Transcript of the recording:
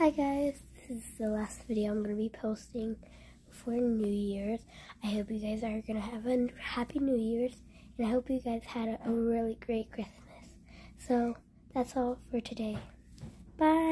Hi guys, this is the last video I'm going to be posting before New Year's. I hope you guys are going to have a happy New Year's and I hope you guys had a, really great Christmas. So that's all for today. Bye!